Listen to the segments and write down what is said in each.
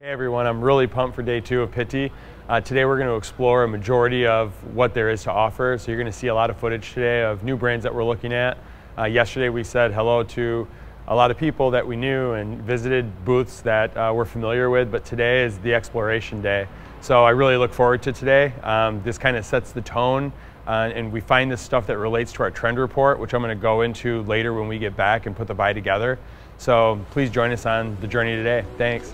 Hey everyone, I'm really pumped for day two of Pitti. Uh, today we're going to explore a majority of what there is to offer. So you're going to see a lot of footage today of new brands that we're looking at. Uh, yesterday we said hello to a lot of people that we knew and visited booths that uh, we're familiar with, but today is the exploration day. So I really look forward to today. Um, this kind of sets the tone uh, and we find this stuff that relates to our trend report, which I'm going to go into later when we get back and put the buy together. So please join us on the journey today. Thanks.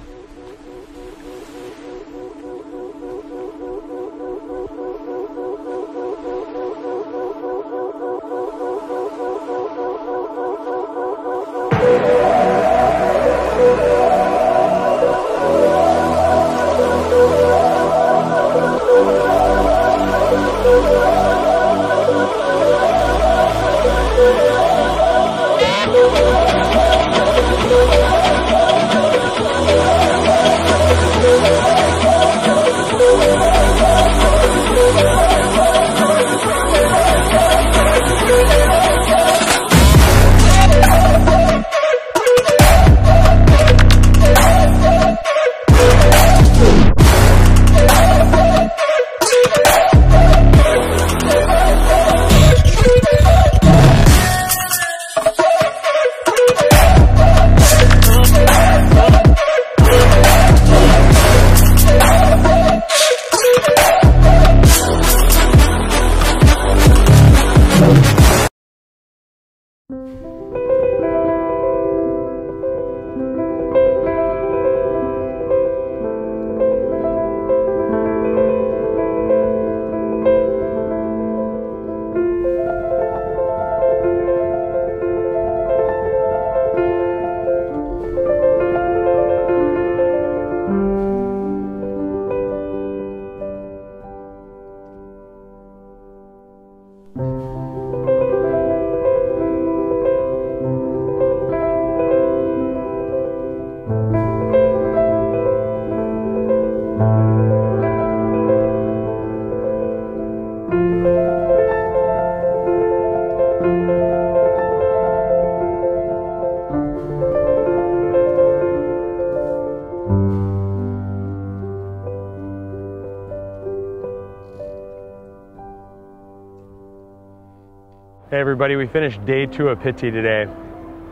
Hey everybody, we finished day two of Pitti today,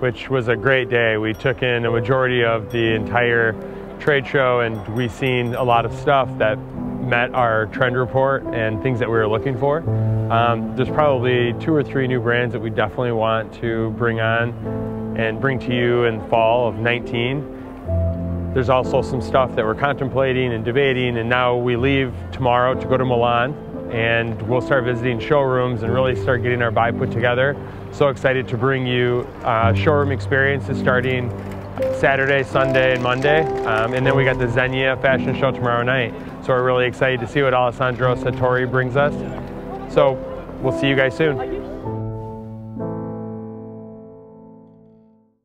which was a great day. We took in a majority of the entire trade show and we seen a lot of stuff that met our trend report and things that we were looking for. Um, there's probably two or three new brands that we definitely want to bring on and bring to you in fall of 19. There's also some stuff that we're contemplating and debating and now we leave tomorrow to go to Milan and we'll start visiting showrooms and really start getting our buy put together. So excited to bring you uh, showroom experiences starting Saturday, Sunday, and Monday. Um, and then we got the Zegna fashion show tomorrow night. So we're really excited to see what Alessandro Sartori brings us. So we'll see you guys soon.